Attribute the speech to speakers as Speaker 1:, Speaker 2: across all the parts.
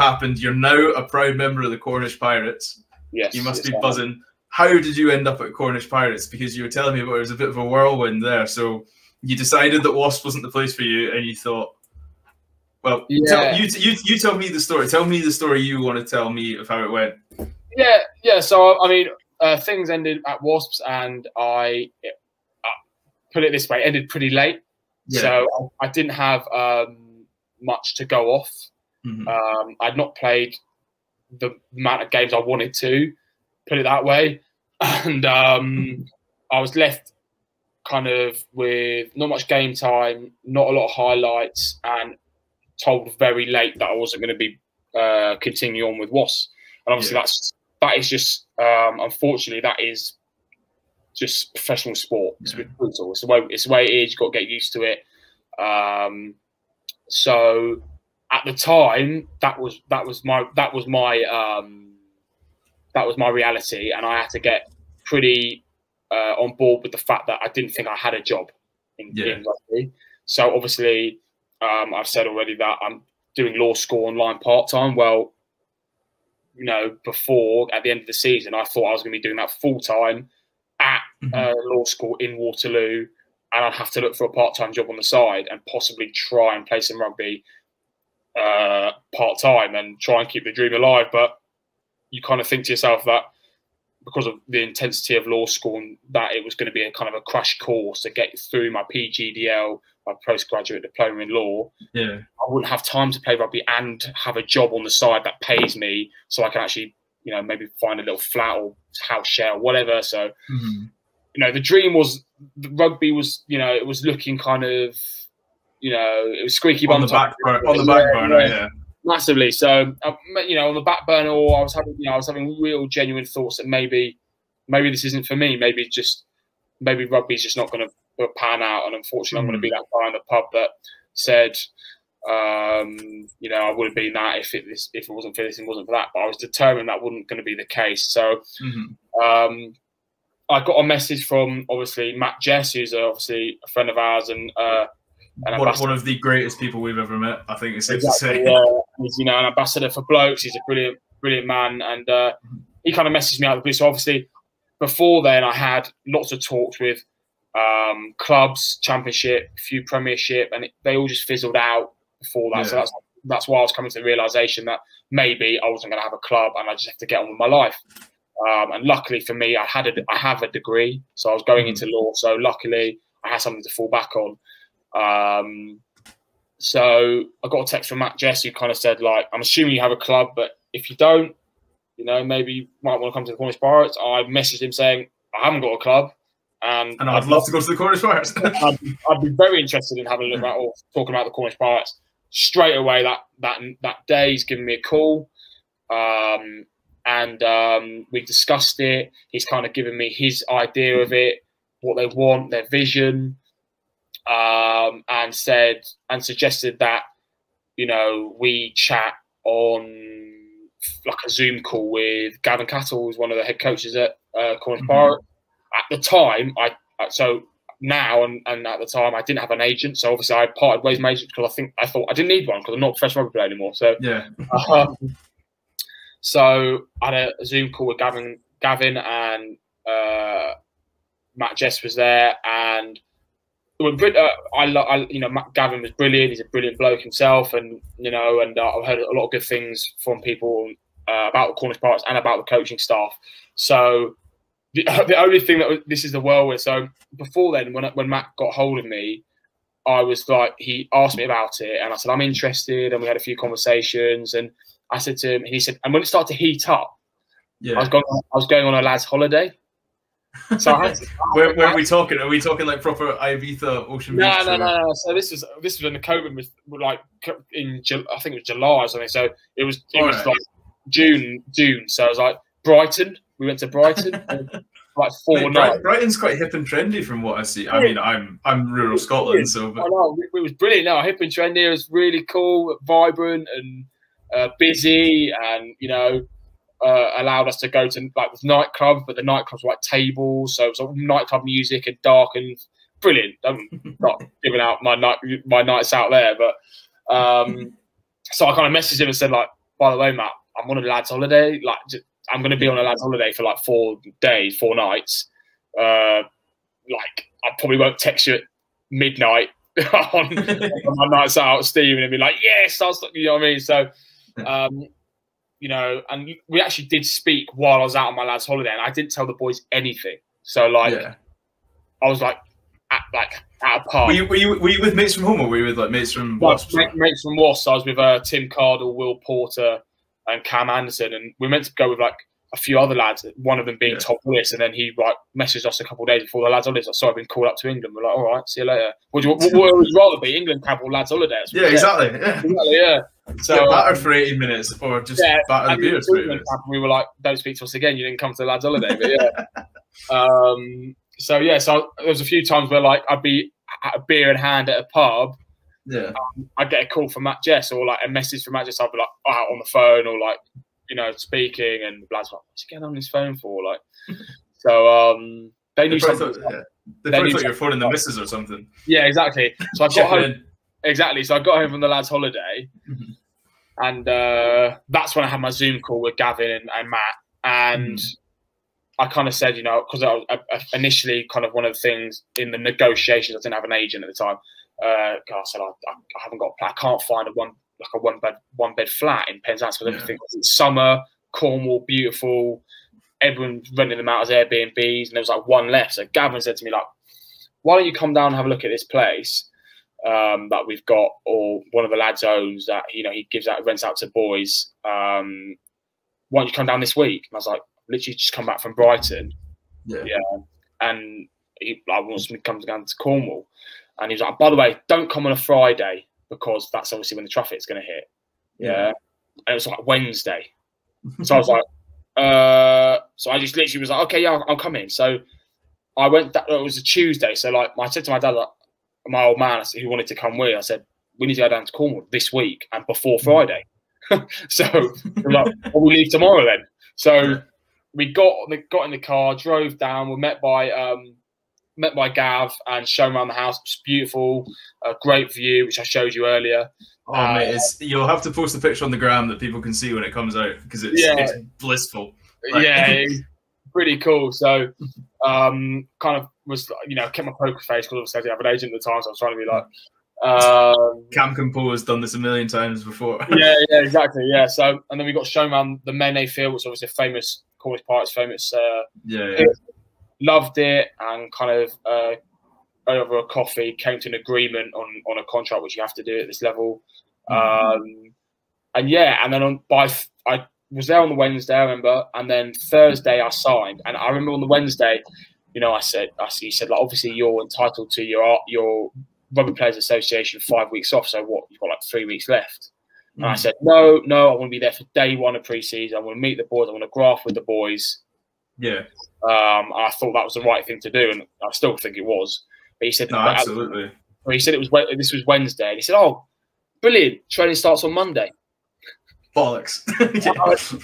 Speaker 1: happened. You're now a proud member of the Cornish Pirates.
Speaker 2: Yes,
Speaker 1: You must
Speaker 2: yes,
Speaker 1: be buzzing. How did you end up at Cornish Pirates? Because you were telling me about it was a bit of a whirlwind there. So you decided that Wasp wasn't the place for you, and you thought, well,
Speaker 2: Yeah.
Speaker 1: tell, you, you you tell me the story. Tell me the story you want to tell me of how it went.
Speaker 2: Yeah, yeah. So I mean, uh, things ended at Wasps, and I uh, put it this way: ended pretty late.
Speaker 1: Yeah.
Speaker 2: So I, I didn't have um, much to go off.
Speaker 1: Mhm.
Speaker 2: Um, I'd not played the amount of games I wanted to, put it that way, and um, I was left kind of with not much game time, not a lot of highlights, and told very late that I wasn't going to be uh, continuing on with Wasps. And obviously,
Speaker 1: Yeah.
Speaker 2: that's that is just um, unfortunately that is just professional sport. It's
Speaker 1: Yeah.
Speaker 2: brutal. It's the way it's the way it is. You've got to get used to it. Um, so at the time, that was that was my that was my um, that was my reality, and I had to get pretty uh, on board with the fact that I didn't think I had a job in,
Speaker 1: Yeah.
Speaker 2: in rugby. So obviously, um, I've said already that I'm doing law school online part time. Well, you know, before at the end of the season, I thought I was going to be doing that full time at
Speaker 1: Mhm.
Speaker 2: uh, law school in Waterloo, and I'd have to look for a part time job on the side and possibly try and play some rugby uh, part time and try and keep the dream alive. But you kind of think to yourself that because of the intensity of law school, and that it was going to be a kind of a crash course to get through my PGDL, my postgraduate diploma in law.
Speaker 1: yeah.
Speaker 2: I wouldn't have time to play rugby and have a job on the side that pays me, so I can actually, you know, maybe find a little flat or house share or whatever. So,
Speaker 1: Mhm.
Speaker 2: you know, the dream was the rugby was, you know, it was looking kind of, you know, it was squeaky
Speaker 1: On the back burner. On the back burner.
Speaker 2: yeah.
Speaker 1: Yeah.
Speaker 2: massively. So, uh, you know, on the back burner, or I was having, you know, I was having real genuine thoughts that maybe, maybe this isn't for me. Maybe just, maybe rugby's just not going to pan out. And unfortunately, I'm going to be that guy in the pub that said, um, you know, I would have been that if it this, if it wasn't for this and wasn't for that. But I was determined that wasn't going to be the case. So,
Speaker 1: Mhm.
Speaker 2: um, I got a message from obviously Matt Jess, who's uh, obviously a friend of ours and uh,
Speaker 1: One, one of the greatest people we've ever met. I think it's safe
Speaker 2: Exactly,
Speaker 1: to say.
Speaker 2: yeah. He's you know an ambassador for blokes. He's a brilliant, brilliant man, and uh, he kind of messaged me out of the blue. So obviously, before then, I had lots of talks with um, clubs, championship, a few premiership, and it, they all just fizzled out before that. So that's that's why I was coming to the realization that maybe I wasn't going to have a club, and I just have to get on with my life. Um, and luckily for me, I had a, I have a degree, so I was going
Speaker 1: Mhm.
Speaker 2: into law. So luckily, I had something to fall back on. Um, so I got a text from Matt Jess who kind of said, like, I'm assuming you have a club, but if you don't, you know, maybe you might want to come to the Cornish Pirates. I messaged him saying, I haven't got a club. And,
Speaker 1: And I'd love to go to the Cornish Pirates.
Speaker 2: I'd, I'd be very interested in having a look at or talking about the Cornish Pirates. Straight away that that that day, he's given me a call, um, and um, we discussed it. He's kind of given me his idea of it, what they want, their vision, um, and said and suggested that you know we chat on like a Zoom call with Gavin Cattle, who's one of the head coaches at uh, Cornish
Speaker 1: Mhm.
Speaker 2: Pirates. At the time, I so now and, and at the time I didn't have an agent, so obviously I parted ways with my agent because I think I thought I didn't need one because I'm not a professional rugby player anymore. So
Speaker 1: yeah.
Speaker 2: um, so I had a Zoom call with Gavin, Gavin and uh, Matt Jess was there, and bri- uh, I, I, you know, Matt, Gavin was brilliant. He's a brilliant bloke himself, and you know, and uh, I've heard a lot of good things from people uh, about the Cornish Pirates and about the coaching staff. So the, the only thing that was, this is the whirlwind. So before then, when when Matt got hold of me, I was like, he asked me about it, and I said I'm interested, and we had a few conversations, and I said to him, and he said, and when it started to heat up, I
Speaker 1: Yeah.
Speaker 2: was going, I was going on a lad's holiday. So I had to,
Speaker 1: Where, where are we talking? Are we talking like proper Ibiza Ocean
Speaker 2: no, no, no, no. So this was this was when the COVID was like in I think it was July or something. So it was it was
Speaker 1: Alright.
Speaker 2: like June, June. So I was like Brighton. We went to Brighton, and, like four nights.
Speaker 1: Brighton's quite hip and trendy from what I see. I mean, I'm I'm rural Scotland, so
Speaker 2: I know it was brilliant. No, hip and trendy. It was really cool, vibrant, and uh, busy, and you know, uh, allowed us to go to like with nightclubs, but the nightclubs were like tables, so it was all nightclub music and dark and brilliant. I'm not giving out my night my nights out there, but um, so I kind of messaged him and said like, by the way, Matt, I'm on a lads' holiday. Like, I'm going to be on a lads' holiday for like four days, four nights. Uh, like, I probably won't text you at midnight on, on my nights out, Stephen, and be like, yes, I was, you know what I mean? So, um, you know, and we actually did speak while I was out on my lads' holiday, and I didn't tell the boys anything. So, like,
Speaker 1: Yeah.
Speaker 2: I was like, at, like at a pub.
Speaker 1: Were you, were you were you with mates from home or were you with like mates from
Speaker 2: Well,
Speaker 1: Wasps?
Speaker 2: mate- mates from Wasps. I was with uh, Tim Cardall, Will Porter, and Cam Anderson, and we meant to go with like a few other lads. One of them being
Speaker 1: Yeah.
Speaker 2: Tom Willis, and then he like messaged us a couple of days before the lads' holidays. Like, Sorry, I've been called up to England. We're like, all right, see you later. Would you, what, what would you rather be England camp or lads' holidays?
Speaker 1: Yeah, exactly. Yeah.
Speaker 2: exactly. Yeah. So
Speaker 1: Get
Speaker 2: um,
Speaker 1: for 80 minutes or just
Speaker 2: yeah,
Speaker 1: batter the
Speaker 2: we
Speaker 1: beers
Speaker 2: were
Speaker 1: for 80
Speaker 2: England
Speaker 1: minutes.
Speaker 2: camp, we were like, don't speak to us again. You didn't come to the lads' holiday. But yeah. um, so yeah, so there was a few times where like I'd be at a beer in hand at a pub
Speaker 1: Yeah.
Speaker 2: I'd get a call from Matt Jess or like a message from Matt Jess. I'd be like out on the phone or like, you know, speaking and the lads like, what's he getting on his phone for? Like, so um, they
Speaker 1: They
Speaker 2: knew something.
Speaker 1: thought, yeah. They
Speaker 2: They
Speaker 1: probably thought you were phoning the missus or something.
Speaker 2: Yeah, exactly. So I got home exactly. So I got home from the lads' holiday,
Speaker 1: Mhm.
Speaker 2: and uh, that's when I had my Zoom call with Gavin and, and Matt, and.
Speaker 1: Mhm.
Speaker 2: I kind of said, you know, because I was I, I initially kind of one of the things in the negotiations, I didn't have an agent at the time. Uh, I said, I, I, I haven't got, I can't find a one like a one bed one bed flat in Penzance because
Speaker 1: Yeah.
Speaker 2: everything it's summer, Cornwall, beautiful. Everyone's renting them out as Airbnbs, and there was like one left. So Gavin said to me, like, why don't you come down and have a look at this place um, that we've got, or one of the lads owns that you know he gives out rents out to boys. Um, why don't you come down this week? And I was like, literally just come back from Brighton
Speaker 1: Yeah.
Speaker 2: Yeah. and he like, wants me to come down to Cornwall. And he was like, by the way, don't come on a Friday because that's obviously when the traffic's going to hit. Yeah. And it was like Wednesday. So I was like, uh, so I just literally was like, okay, yeah, I'll, I'll come in. So I went, that, it was a Tuesday. So like, I said to my dad, like, my old man who wanted to come with, I said, we need to go down to Cornwall this week and before Friday. so we were like, well, we leave tomorrow then. So we got got in the car, drove down. We're met by um, met by Gav and shown around the house. It's beautiful, a great view, which I showed you earlier.
Speaker 1: Oh,
Speaker 2: Uh,
Speaker 1: mate, it's, you'll have to post a picture on the gram that people can see when it comes out because it's,
Speaker 2: Yeah.
Speaker 1: it's blissful. Right.
Speaker 2: Yeah, it's pretty cool. So, um, kind of was you know kept my poker face because obviously I didn't have an agent at the time, so I was trying to be like, um,
Speaker 1: Cam Compo has done this a million times before.
Speaker 2: yeah, yeah, exactly, yeah. So, and then we got shown around the Mennaye Field, which is obviously a famous Cornish Pirates famous uh,
Speaker 1: yeah, yeah.
Speaker 2: Loved it and kind of uh, over a coffee came to an agreement on on a contract which you have to do at this level. Um, and yeah, and then on by I was there on the Wednesday, I remember, and then Thursday I signed, and I remember on the Wednesday, you know, I said, I he said like obviously you're entitled to your your Rugby Players Association five weeks off, so what you've got like three weeks left. And I
Speaker 1: Mm.
Speaker 2: said, no, no, I want to be there for day one of pre-season. I want to meet the boys. I want to graft with the boys.
Speaker 1: Yeah,
Speaker 2: Um, I thought that was the right thing to do, and I still think it was. But he said,
Speaker 1: no, absolutely.
Speaker 2: well, he said it was this was Wednesday, and he said, "Oh, brilliant! Training starts on Monday."
Speaker 1: Bollocks.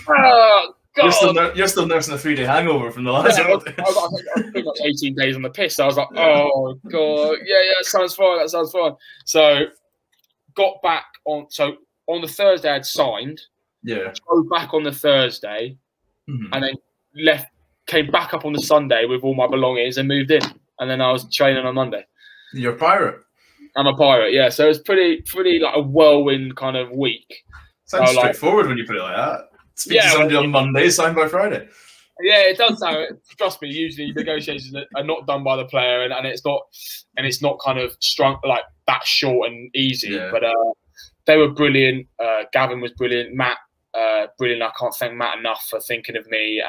Speaker 2: Oh
Speaker 1: you're, still
Speaker 2: God!
Speaker 1: you're still nursing a three day hangover from the
Speaker 2: Yeah,
Speaker 1: last
Speaker 2: I, was. I, was, I was- I was pretty 18 days on the piss. So I was like, "Oh God, yeah, yeah, that sounds fine. That sounds fine." So got back on. So on the Thursday, I'd signed.
Speaker 1: Yeah.
Speaker 2: Go back on the Thursday,
Speaker 1: Mhm.
Speaker 2: and then left. Came back up on the Sunday with all my belongings and moved in. And then I was training on Monday.
Speaker 1: You're a pirate.
Speaker 2: I'm a pirate, yeah. So it's pretty, pretty like a whirlwind kind of week.
Speaker 1: Sounds
Speaker 2: like-
Speaker 1: straightforward when you put it like that. Speak
Speaker 2: Yeah,
Speaker 1: to somebody
Speaker 2: well,
Speaker 1: on Monday, signed by Friday.
Speaker 2: Yeah, it does sound. Trust me. Usually, negotiations are- not done by the player, and, and it's not, and it's not kind of strong like that short and easy.
Speaker 1: Yeah.
Speaker 2: But uh, they were brilliant. Uh, Gavin was brilliant. Matt, uh, brilliant. I can't thank Matt enough for thinking of me